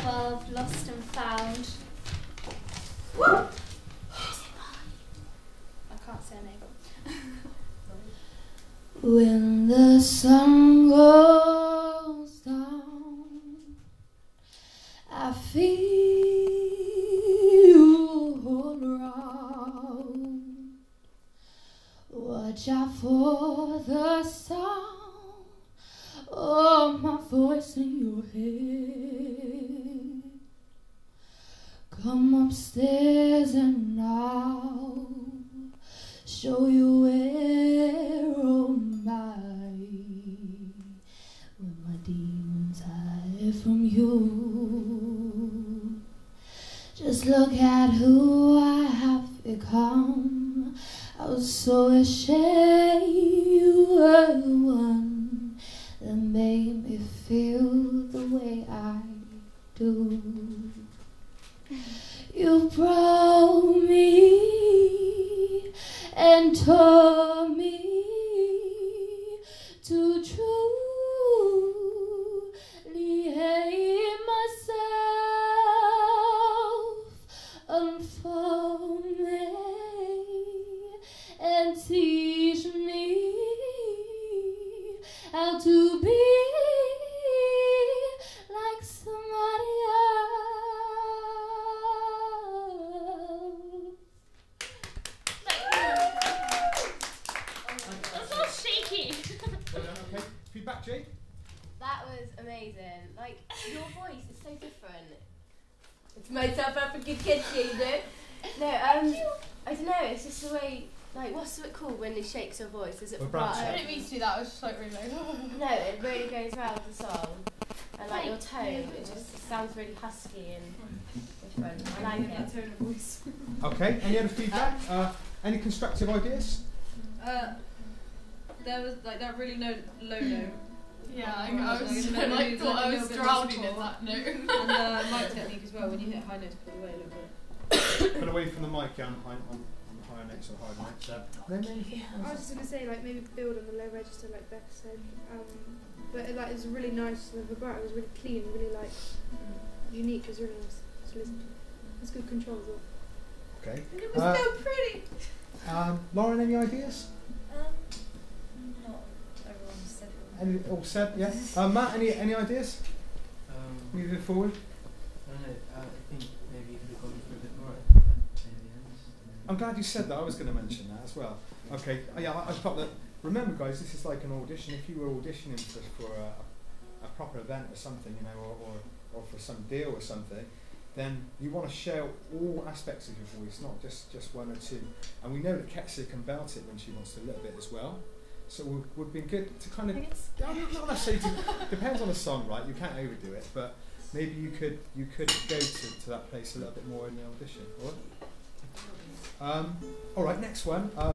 cover of Lost and Found. I can't say her. When the sun goes down, I feel all around. Watch out for the sound Come upstairs and I'll show you where oh my when my demons hide from you. Just look at who I have become. I was so ashamed you were the one that made me feel the way I do you broke me and taught me to truly hate myself unfold me and teach okay. Feedback, Jake. That was amazing. Like your voice is so different. It's my South African kid, you. No, um, I don't know. It's just the way. Like, what's it called when it shakes your voice? Is it Vibrato. vibrato? I didn't mean to do that. I was just like really like. No, it really goes well with the song. And like your tone, it just sounds really husky and different. I like it. tone of voice. Okay. Any other feedback? Uh, any constructive ideas? Uh, there was like that really low, low note, Yeah, I, Well, I like, was you I know, like thought I let was a little bit drowning in that note. and uh, mic technique as well. When you hit high notes, pull away a little bit. Put away from the mic on, on, on, on the higher notes or higher notes. Uh, then anything I was just gonna say like maybe build on the low register like Beth said, um, but it, like it's really nice. The vibrato was really clean, really like unique. It was really nice to listen to. It's good control as well. Okay. And it was Uh, so pretty. Um, Lauren, any ideas? Um, not everyone said it. Any, all said? Yeah. Uh, Matt, any any ideas? Um, Moving forward. I don't know. Uh, I think maybe you could have gone for a bit more at at the end. I'm glad you said that. I was going to mention that as well. Okay. Uh, yeah, I, I thought that. Remember, guys, this is like an audition. If you were auditioning for, for a, a proper event or something, you know, or, or, or for some deal or something, then you want to share all aspects of your voice, not just, just one or two. And we know that Keziah can belt it when she wants to a little bit as well. So it would, would be good to kind of, not necessarily, to, depends on the song, right? You can't overdo it, but maybe you could you could go to, to that place a little bit more in the audition. All right. Um, all right. Next one. Uh,